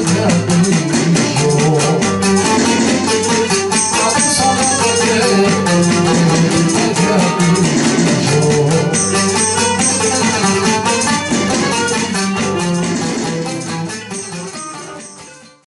I tell